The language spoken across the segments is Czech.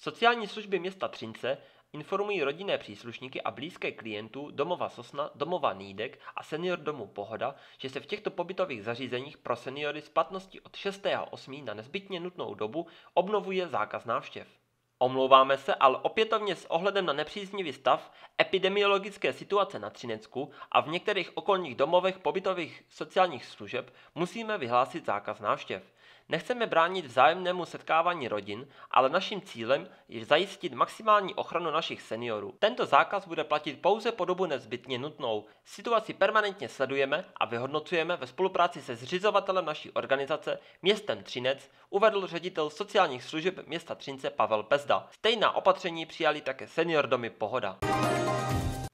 Sociální služby města Třince informují rodinné příslušníky a blízké klientů domova Sosna, domova Nýdek a senior domu Pohoda, že se v těchto pobytových zařízeních pro seniory s platností od 6.8. na nezbytně nutnou dobu obnovuje zákaz návštěv. Omlouváme se, ale opětovně s ohledem na nepříznivý stav epidemiologické situace na Třinecku a v některých okolních domovech pobytových sociálních služeb musíme vyhlásit zákaz návštěv. Nechceme bránit vzájemnému setkávání rodin, ale naším cílem je zajistit maximální ochranu našich seniorů. Tento zákaz bude platit pouze po dobu nezbytně nutnou. Situaci permanentně sledujeme a vyhodnocujeme ve spolupráci se zřizovatelem naší organizace městem Třinec, uvedl ředitel sociálních služeb města Třince Pavel Pezda. Stejná opatření přijali také senior domy Pohoda.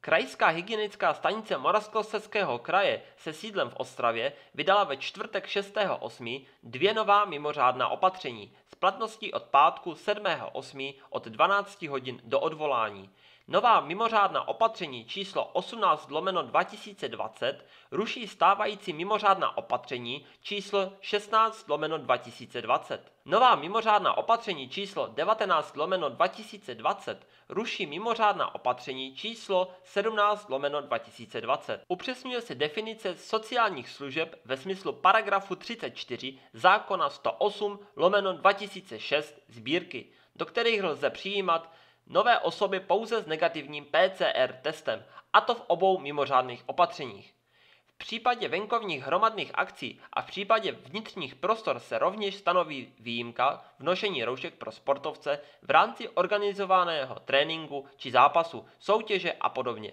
Krajská hygienická stanice Moravskoslezského kraje se sídlem v Ostravě vydala ve čtvrtek 6.8. dvě nová mimořádná opatření s platností od pátku 7.8. od 12 hodin do odvolání. Nová mimořádná opatření číslo 18 lomeno 2020 ruší stávající mimořádná opatření číslo 16 lomeno 2020. Nová mimořádná opatření číslo 19 lomeno 2020 ruší mimořádná opatření číslo 17 lomeno 2020. Upřesňuje se definice sociálních služeb ve smyslu paragrafu 34 zákona 108 lomeno 2006 sbírky, do kterých lze přijímat nové osoby pouze s negativním PCR testem, a to v obou mimořádných opatřeních. V případě venkovních hromadných akcí a v případě vnitřních prostor se rovněž stanoví výjimka v nošení roušek pro sportovce v rámci organizovaného tréninku či zápasu, soutěže a podobně.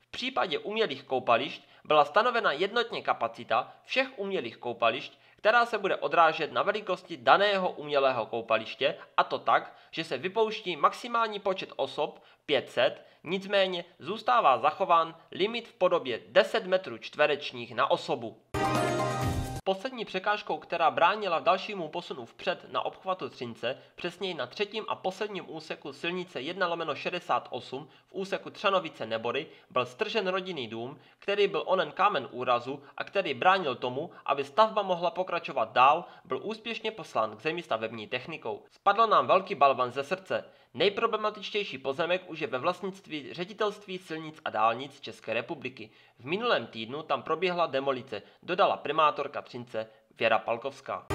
V případě umělých koupališť byla stanovena jednotně kapacita všech umělých koupališť, která se bude odrážet na velikosti daného umělého koupaliště a to tak, že se vypouští maximální počet osob 500, nicméně zůstává zachován limit v podobě 10 metrů čtverečních na osobu. Poslední překážkou, která bránila dalšímu posunu vpřed na obchvatu Třince, přesněji na třetím a posledním úseku silnice 1 lomeno 68 v úseku Třanovice Nebory, byl stržen rodinný dům, který byl onen kámen úrazu a který bránil tomu, aby stavba mohla pokračovat dál, byl úspěšně poslán k zemi stavební technikou. Spadl nám velký balvan ze srdce. Nejproblematičtější pozemek už je ve vlastnictví ředitelství silnic a dálnic České republiky. V minulém týdnu tam proběhla demolice, dodala primátorka Třince Věra Palkovská.